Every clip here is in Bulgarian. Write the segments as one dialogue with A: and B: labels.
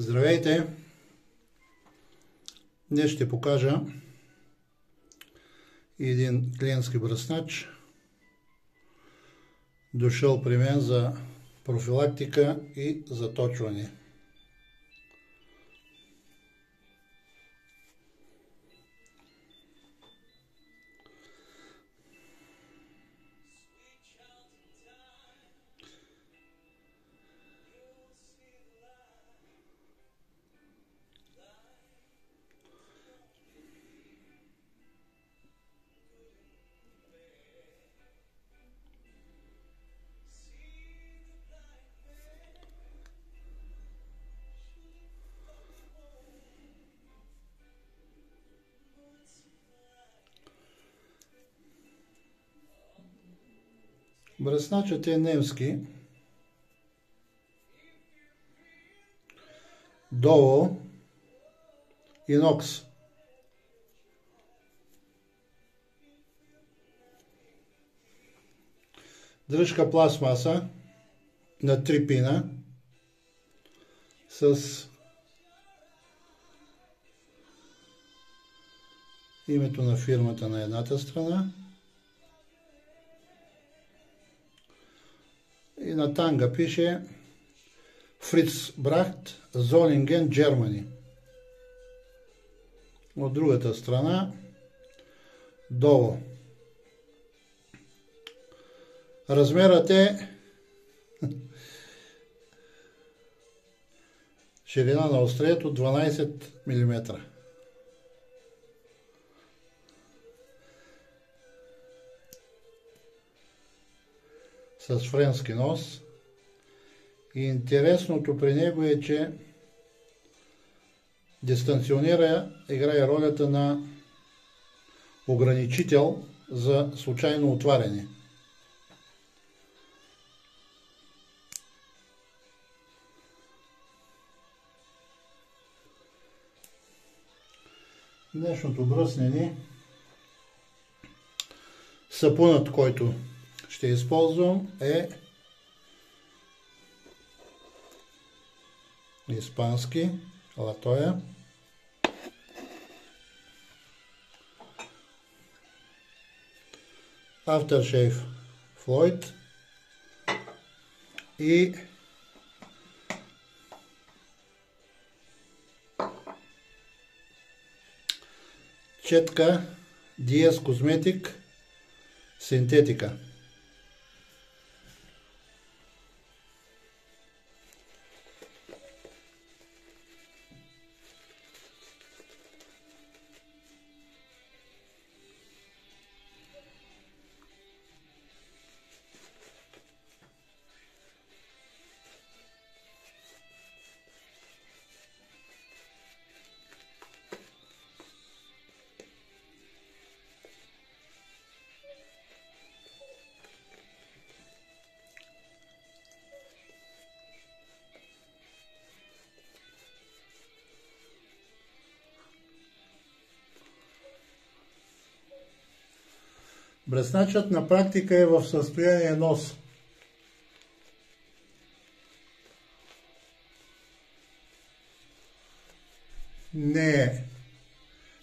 A: Здравейте! Днес ще покажа един клиентски бръснач, дошъл при мен за профилактика и заточване. Бръсначът е немски. Долу инокс. Дръжка пластмаса на три пина с името на фирмата на едната страна на танга пише Фриц Брахт, Зонинген, Германи. От другата страна долу. Размерът е ширина на острието 12 мм. С френски нос. И интересното при него е, че дистанционира играе ролята на ограничител за случайно отваряне. Днешното бръснени сапунът, който ще използвам е испански латоя. Aftershave Floyd и четка DS Cosmetic синтетика. Бръсначът на практика е в състояние нос. Не е.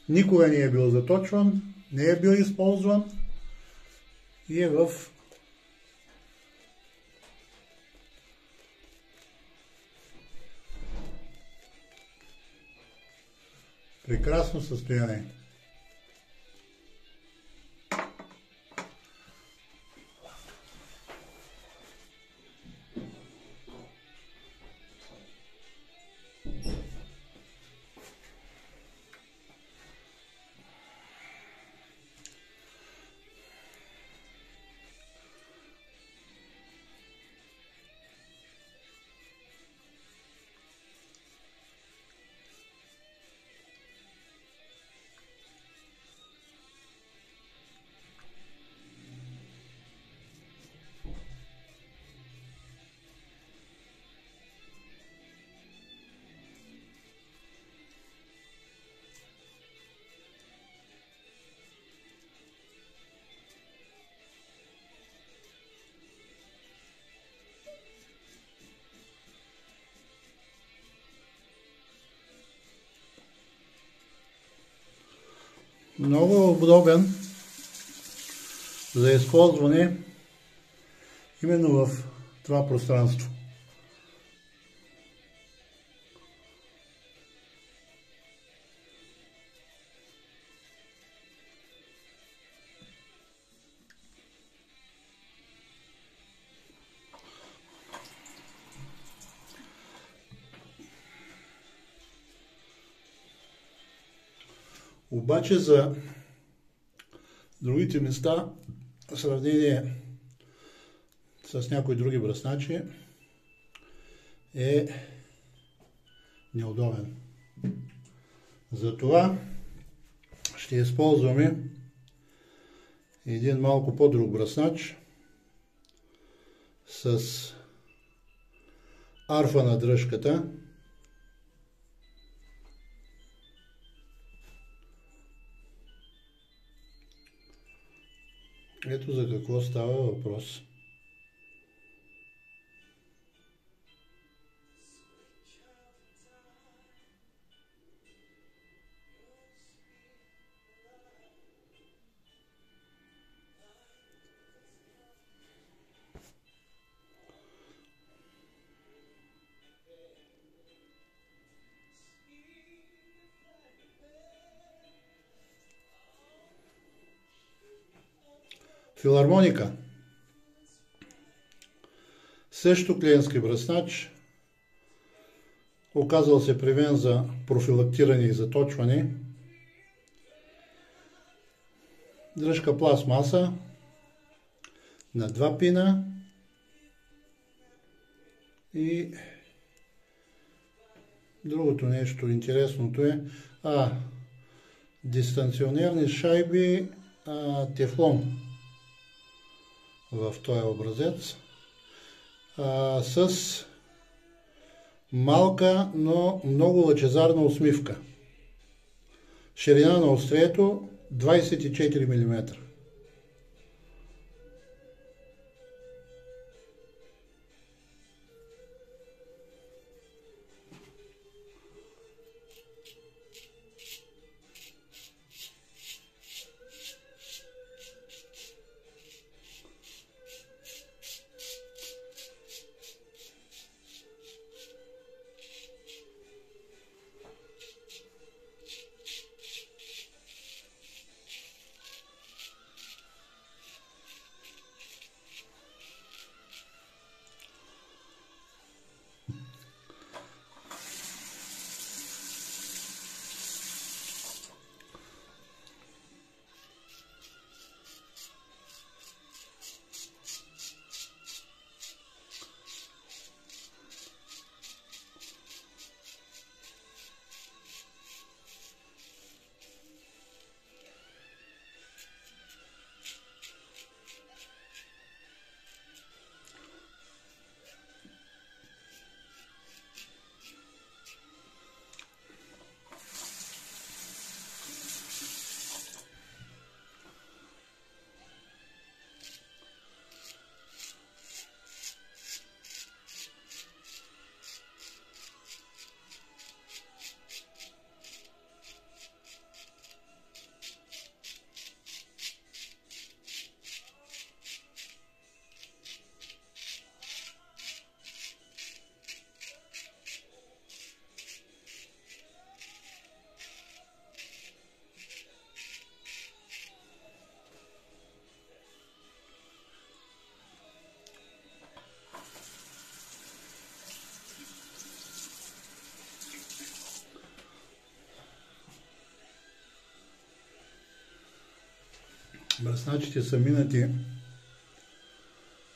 A: Никога не е бил заточван, не е бил използван и е в прекрасно състояние. Много удобен за използване именно в това пространство. Обаче за другите места, в сравнение с някои други бръсначи, е неудобен. Затова ще използваме един малко по-друг бръснач с арфа на дръжката, Ето за какво става въпрос. Филармоника. Също клиентски бръснач. Оказал се привен за профилактиране и заточване. Дръжка пластмаса на два пина и другото нещо интересното е а, дистанционерни шайби а, тефлон в този образец а, с малка, но много лъчезарна усмивка. Ширина на острието 24 мм. Бръсначите са минати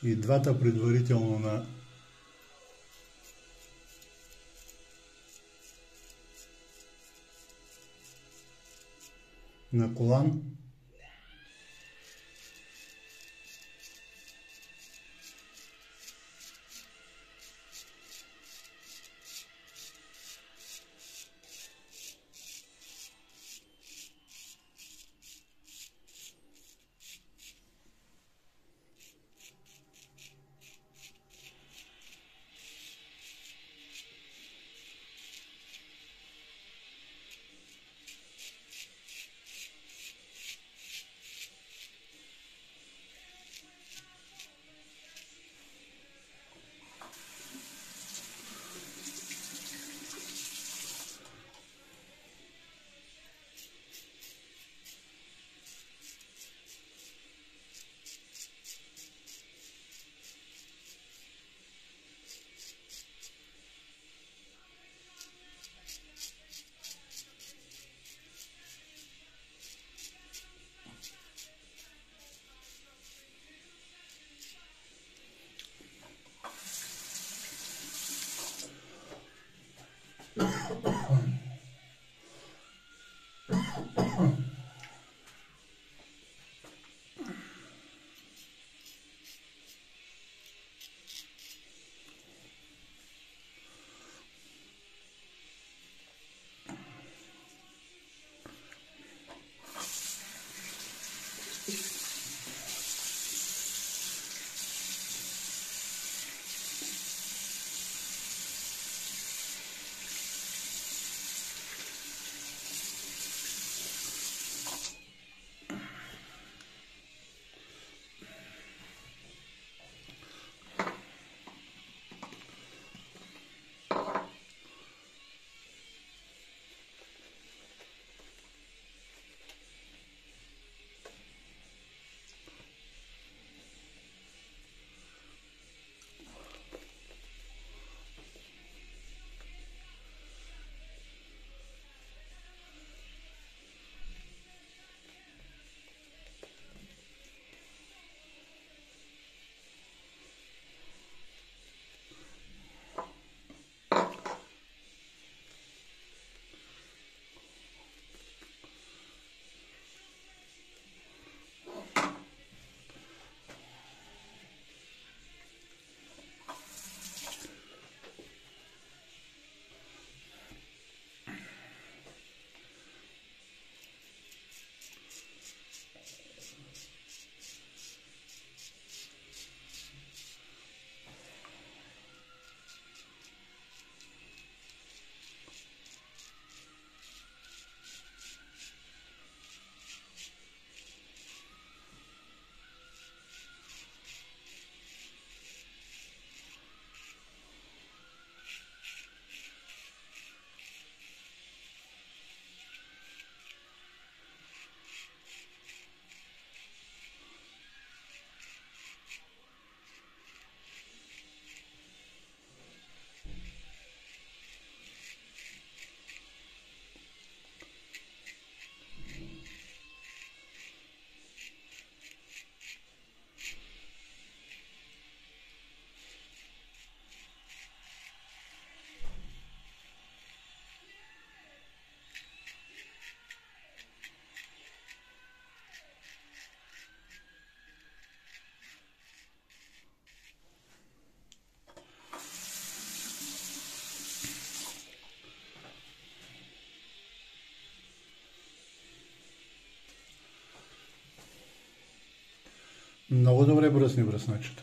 A: и двата предварително на на колан. Много добре бръсни бръсначета.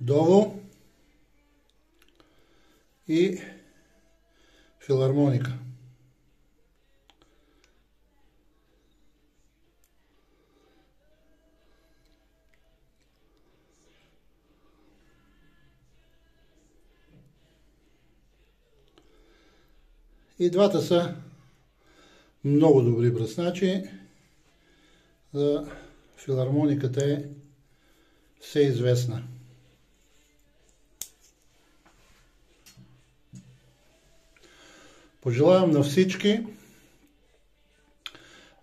A: долу и филармоника. И двата са много добри бръсначи. За филармониката е все Пожелавам на всички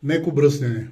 A: меко бръснене.